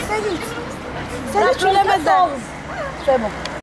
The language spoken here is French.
vite. Salut, tu l'aimes, madame. C'est bon.